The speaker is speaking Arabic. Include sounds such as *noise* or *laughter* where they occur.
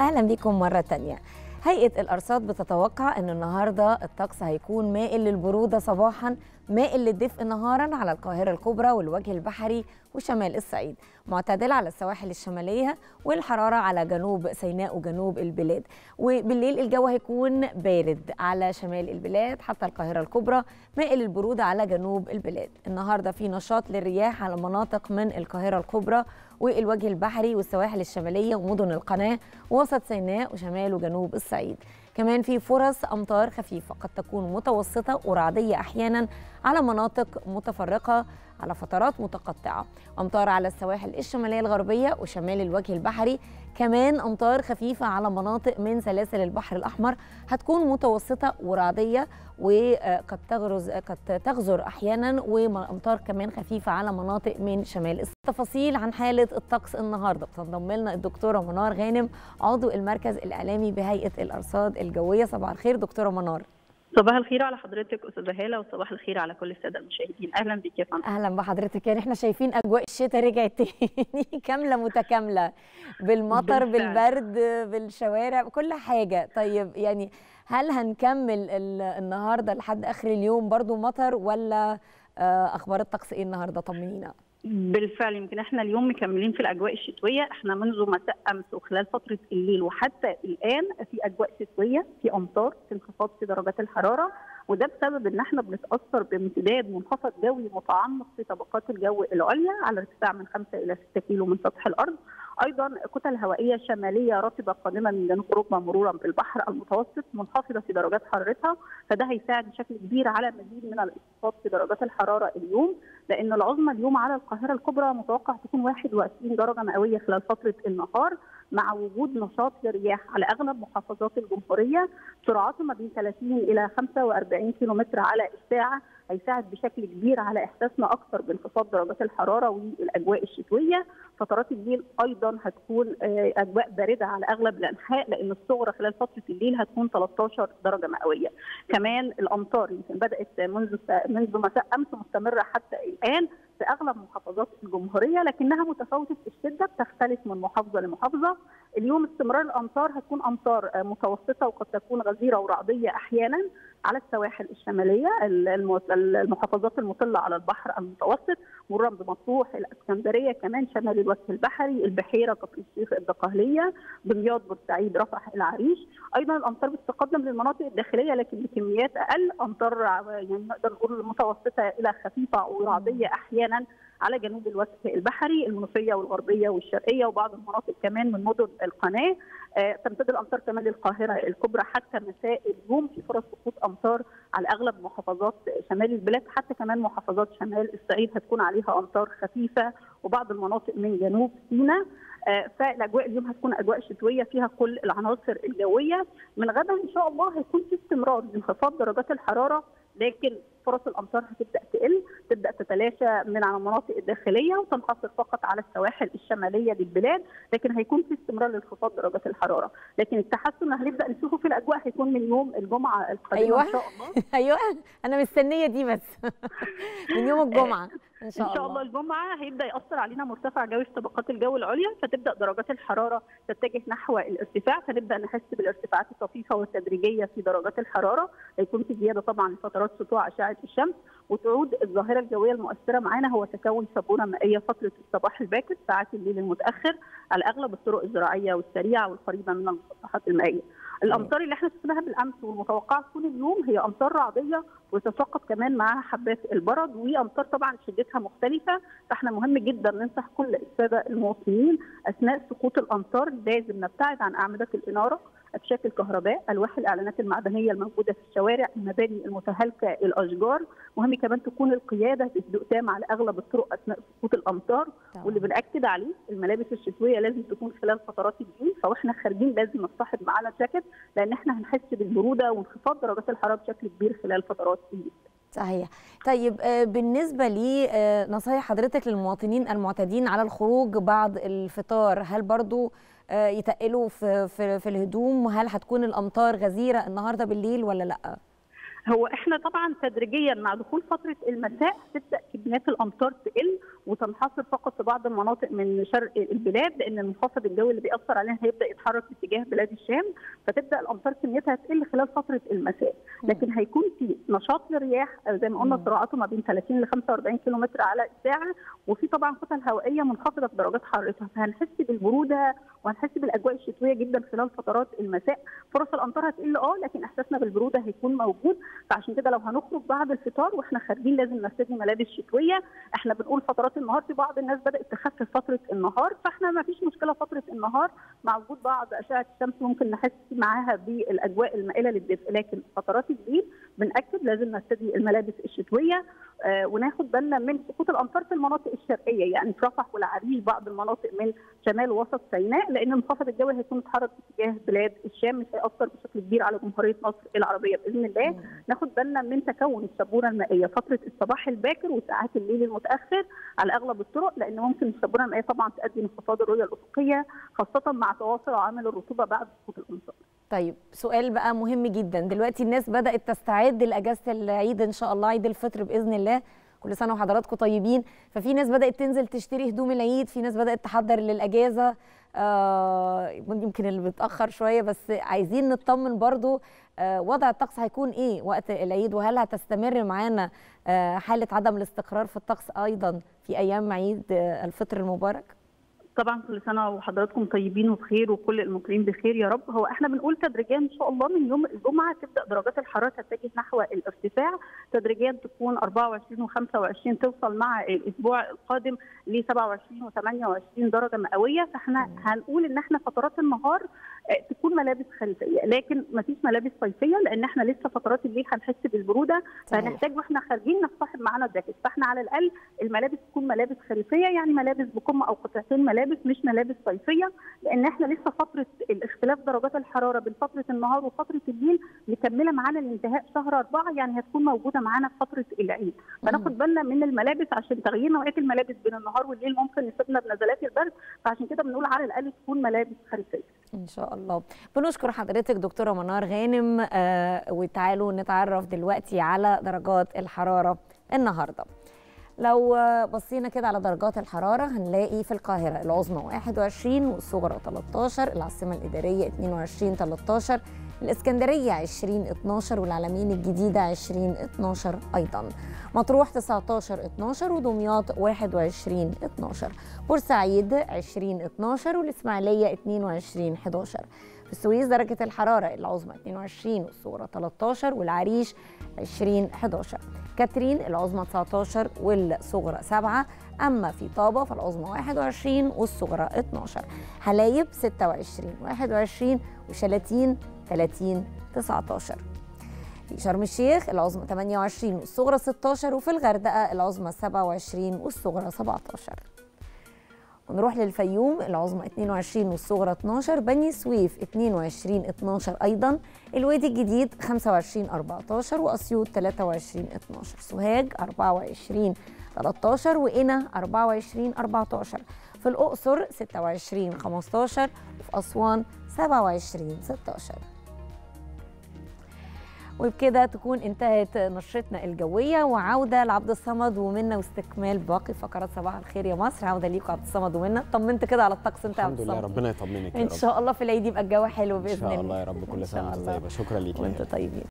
أهلا بكم مرة تانية. هيئة الأرصاد بتتوقع إن النهارده الطقس هيكون مائل للبرودة صباحا مائل للدفء نهارا على القاهرة الكبرى والوجه البحري وشمال الصعيد. معتدل على السواحل الشمالية والحرارة على جنوب سيناء وجنوب البلاد. وبالليل الجو هيكون بارد على شمال البلاد حتى القاهرة الكبرى مائل البرودة على جنوب البلاد. النهارده في نشاط للرياح على مناطق من القاهرة الكبرى والوجه البحري والسواحل الشمالية ومدن القناة ووسط سيناء وشمال وجنوب الصعيد. كمان في فرص أمطار خفيفة قد تكون متوسطة ورعدية أحيانا على مناطق متفرقة على فترات متقطعة. أمطار على السواحل الشمالية الغربية وشمال الوجه البحري. كمان أمطار خفيفة على مناطق من سلاسل البحر الأحمر هتكون متوسطة ورعدية وقد تغرز قد تغزر أحيانا وأمطار كمان خفيفة على مناطق من شمال. التفاصيل عن حالة الطقس النهارده. بتنضم لنا الدكتوره منار غانم عضو المركز الإعلامي بهيئة الأرصاد الجوية. صباح الخير دكتورة منار. صباح الخير على حضرتك أستاذة هالة وصباح الخير على كل السادة المشاهدين. أهلا بك يا فندم. أهلا بحضرتك. يعني إحنا شايفين أجواء الشتاء رجعت تاني *laughs* كاملة متكاملة. بالمطر بالفعل. بالبرد بالشوارع بكل حاجة. طيب يعني هل هنكمل ال- النهارده لحد آخر اليوم برضو مطر ولا آه، أخبار الطقس إيه النهارده؟ طمنينا. بالفعل يمكن إحنا اليوم مكملين في الأجواء الشتوية. إحنا منذ مساء أمس وخلال فترة الليل وحتى الآن في أجواء شتوية في أمطار في انخفاض في درجات الحرارة. وده بسبب إن إحنا بنتأثر بامتداد منخفض جوي متعمق في طبقات الجو العليا على ارتفاع من 5 إلى 6 كيلو من سطح الأرض. أيضا كتل هوائيه شماليه رطبة قادمة من جنوب أوروبا مرورا بالبحر المتوسط منخفضة في درجات حرارتها. فده هيساعد بشكل كبير على مزيد من الانخفاض في درجات الحرارة اليوم. لأن العظمى اليوم على القاهرة الكبرى متوقع تكون 21 درجة مئوية خلال فترة النهار مع وجود نشاط للرياح على أغلب محافظات الجمهورية. سرعته ما بين 30 إلى 45 كيلومتر على الساعة هيساعد بشكل كبير على إحساسنا أكثر بانخفاض درجات الحرارة والأجواء الشتوية. فترات الليل أيضا هتكون آه، أجواء باردة على أغلب الأنحاء لأن الصغرى خلال فترة الليل هتكون 13 درجة مئوية. كمان الأمطار يمكن بدأت منذ منذ مساء أمس مستمرة حتى الآن في أغلب محافظات الجمهورية لكنها متفاوتة الشدة بتختلف من محافظة لمحافظة. اليوم استمرار الأمطار هتكون أمطار آه، متوسطة وقد تكون غزيرة ورعدية أحيانا. على السواحل الشمالية الم- المحافظات المطلة على البحر المتوسط مرورا بمطروح الإسكندرية كمان شمال الوجه البحري البحيرة كفر الشيخ الدقهليه دمياط بورسعيد رفح العريش. أيضا الامطار بتتقدم للمناطق الداخلية لكن بكميات أقل. امطار يعني نقدر نقول متوسطة إلى خفيفة ورعدية أحيانا. على جنوب الوجه البحري المنوفية والغربية والشرقية وبعض المناطق كمان من مدن القناة. آه، تمتد الأمطار كمان للقاهرة الكبرى حتى مساء اليوم في فرص سقوط أمطار على أغلب محافظات شمال البلاد حتى كمان محافظات شمال الصعيد هتكون عليها أمطار خفيفة وبعض المناطق من جنوب سيناء. آه، فالأجواء اليوم هتكون أجواء شتوية فيها كل العناصر الجوية. من غدا إن شاء الله هيكون في استمرار لانخفاض درجات الحرارة لكن فرص الأمطار هتبدأ تقل تبدأ تتلاشى من على المناطق الداخليه وتنحصر فقط على السواحل الشمالية للبلاد لكن هيكون في استمرار لانخفاض درجات الحرارة. لكن التحسن اللي هنبدأ نشوفه في الأجواء هيكون من يوم الجمعة القادمة أيوة. ان شاء الله. *laughs* أيوه. أنا مستنية دي بس. *laughs* من يوم الجمعة إن شاء, إن شاء الله. الجمعة هيبدأ يأثر علينا مرتفع جوي في طبقات الجو العليا فتبدأ درجات الحرارة تتجه نحو الارتفاع فنبدأ نحس بالارتفاعات الطفيفة والتدريجية في درجات الحرارة. هيكون في زيادة طبعا لفترات سطوع اشعه الشمس وتعود الظاهرة الجوية المؤثرة معانا. هو تكون شبونه مائية فترة الصباح الباكر ساعات الليل المتأخر على اغلب الطرق الزراعية والسريعة والقريبة من المسطحات المائية. الأمطار اللي إحنا شفناها بالأمس والمتوقعة تكون اليوم هي أمطار رعدية وتتساقط كمان معها حبات البرد وأمطار طبعا شدتها مختلفة. فاحنا مهم جدا ننصح كل السادة المواطنين أثناء سقوط الأمطار لازم نبتعد عن أعمدة الإنارة. ابشاك الكهرباء ألواح الإعلانات المعدنية الموجودة في الشوارع المباني المتهالكة الأشجار. مهم كمان تكون القيادة بهدوء تام على أغلب الطرق أثناء سقوط الأمطار. طبعاً. واللي بنأكد عليه الملابس الشتوية لازم تكون خلال فترات الليل فاحنا خارجين لازم نصطحب معانا جاكيت لأن إحنا هنحس بالبرودة وانخفاض درجات الحرارة بشكل كبير خلال فترات الليل صحيح. طيب آه، بالنسبة لنصايح حضرتك للمواطنين المعتادين على الخروج بعد الفطار هل برضو آه، يتقلوا في, في, في الهدوم وهل هتكون الأمطار غزيرة النهاردة بالليل ولا لأ؟ هو إحنا طبعا تدريجيا مع دخول فترة المساء تبدا كميات الأمطار تقل وتنحصر فقط في بعض المناطق من شرق البلاد لأن المنخفض الجوي اللي بيأثر عليها هيبدأ يتحرك في اتجاه بلاد الشام فتبدأ الأمطار كميتها تقل خلال فترة المساء لكن هيكون في نشاط للرياح زي ما قلنا سرعته ما بين 30 ل 45 كم على الساعة وفي طبعا كتل هوائيه منخفضة في درجات حرارتها. فهنحس بالبرودة وهنحس بالأجواء الشتوية جدا خلال فترات المساء. فرص الأمطار هتقل آه لكن إحساسنا بالبرودة هيكون موجود. فعشان كده لو هنخرج بعد الفطار وإحنا خارجين لازم نرتدي ملابس شتوية. إحنا بنقول فترات النهار في بعض الناس بدأت تخفف فترة النهار فإحنا ما فيش مشكلة فترة النهار مع وجود بعض أشعة الشمس ممكن نحس معاها بالأجواء المائلة للدفء لكن فترات الليل بنأكد لازم نرتدي الملابس الشتوية آه وناخد بالنا من سقوط الامطار في المناطق الشرقية يعني في رفح والعريش بعض المناطق من شمال وسط سيناء لأن المنخفض الجوي هيكون اتحرك اتجاه بلاد الشام مش هيأثر بشكل كبير على جمهورية مصر العربية بإذن الله مم. ناخد بالنا من تكون الشبورة المائية فترة الصباح الباكر وساعات الليل المتأخر على أغلب الطرق لأن ممكن الشبورة المائية طبعا تؤدي لانخفاض الرؤية الأفقية خاصة مع تواصل عوامل الرطوبة بعد سقوط الامطار. طيب سؤال بقى مهم جدا دلوقتي الناس بدأت تستعد لاجازه العيد إن شاء الله عيد الفطر بإذن الله. كل سنة وحضراتكم طيبين. ففي ناس بدأت تنزل تشتري هدوم العيد في ناس بدأت تحضر للأجازة. آه يمكن اللي بتاخر شوية بس عايزين نطمن برضو آه وضع الطقس هيكون إيه وقت العيد وهل هتستمر معانا آه حالة عدم الاستقرار في الطقس أيضا في أيام عيد آه الفطر المبارك؟ طبعا كل سنة وحضراتكم طيبين وبخير وكل المقيمين بخير يا رب. هو إحنا بنقول تدريجيا إن شاء الله من يوم الجمعة تبدأ درجات الحرارة تتجه نحو الارتفاع. تدريجيا تكون 24 و25 توصل مع الأسبوع القادم ل 27 و28 درجة مئوية. فإحنا هنقول إن إحنا فترات النهار تكون ملابس خريفيه لكن ما فيش ملابس صيفية لأن إحنا لسه فترات الليل هنحس بالبرودة. فهنحتاج وإحنا خارجين نصطحب معانا الجاكيت. فإحنا على الأقل الملابس تكون ملابس خريفيه يعني ملابس بكم أو قطعتين ملابس مش ملابس صيفية لأن إحنا لسه فترة الاختلاف درجات الحرارة بين فترة النهار وفترة الليل مكملة معانا لانتهاء شهر أربعة يعني هتكون موجودة معانا في فترة العيد. فناخد بالنا من الملابس عشان تغيير نوعية الملابس بين النهار والليل ممكن يصيبنا بنزلات البرد فعشان كده بنقول على الأقل تكون ملابس خريفية. إن شاء الله. بنشكر حضرتك دكتورة منار غانم آه وتعالوا نتعرف دلوقتي على درجات الحرارة النهارده. لو بصينا كده على درجات الحرارة هنلاقي في القاهرة العظمى 21 والصغرى 13 العاصمة الإدارية 22 13 الإسكندرية 20 12 والعلمين الجديدة 20 12 أيضا. مطروح 19 12 ودمياط 21 12 بورسعيد 20 12 والإسماعيلية 22 11 في السويس درجة الحرارة العظمى 22 والصغرى 13 والعريش 20 11 كاترين العظمى 19 والصغرى 7 أما في طابة فالعظمى 21 والصغرى 12 حلايب 26 21 وشلاتين 30 19 في شرم الشيخ العظمى 28 والصغرى 16 وفي الغردقة العظمى 27 والصغرى 17 ونروح للفيوم العظمى 22 والصغرى 12 بني سويف 22 12 أيضا الوادي الجديد 25 14 وأسيوط 23 12 سوهاج 24 13 وقنا 24 14 في الأقصر 26 15 وفي أسوان 27 16 وبكده تكون انتهت نشرتنا الجوية. وعودة لعبد الصمد ومنة واستكمال باقي فقرات صباح الخير يا مصر. عودة ليكم عبد الصمد ومنة طمنت كده على الطقس عبد الصمد. الحمد لله ربنا يطمنك إن شاء الله في العيد يبقى الجو حلو بإذن الله إن شاء الله. يا رب كل سنة وأنت. طيبة. شكرا ليك هبة. طيبين.